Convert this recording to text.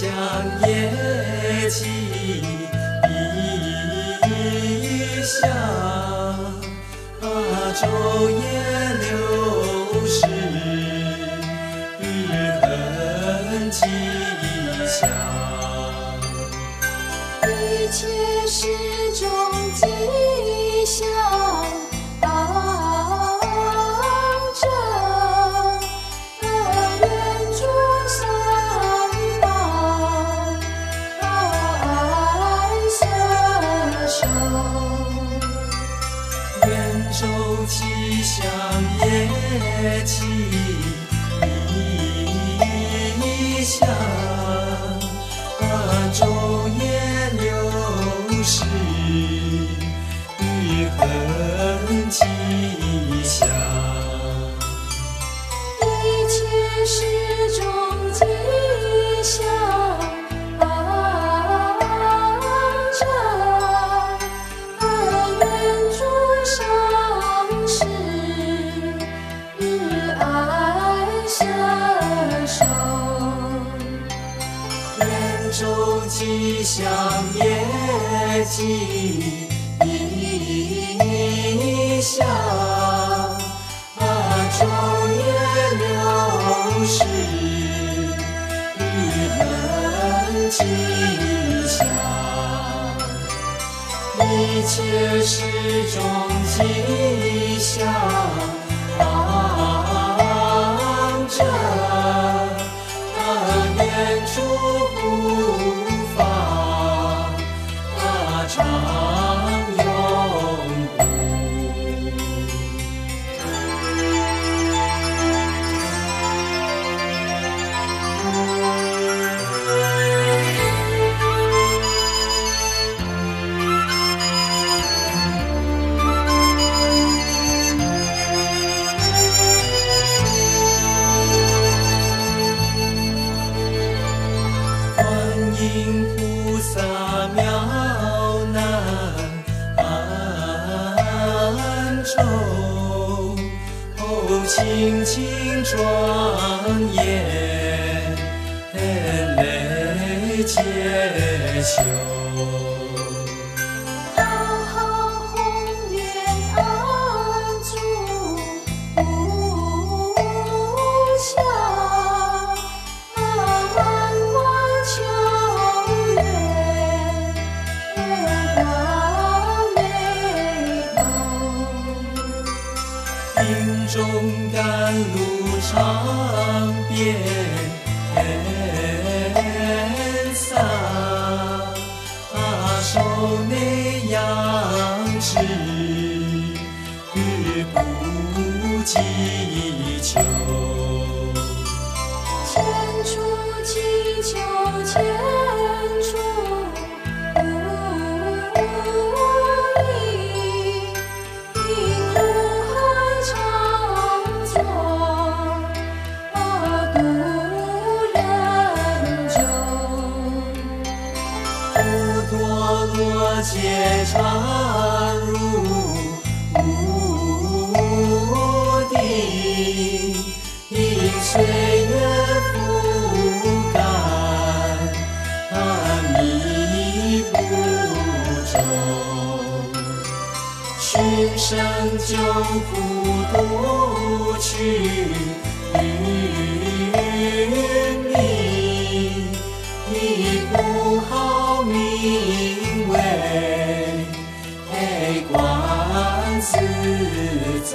香也凄迷香啊昼夜流逝日本吉祥一切是终结气吉祥，啊昼夜流逝，日恒吉受。愿周吉祥业吉祥，啊昼夜流逝，日恒吉祥。一切是种吉祥，当出乎。哦，清清庄严累劫修常遍洒，啊手内养殖，日不计声救苦渡去云迷，以不好名为观自在。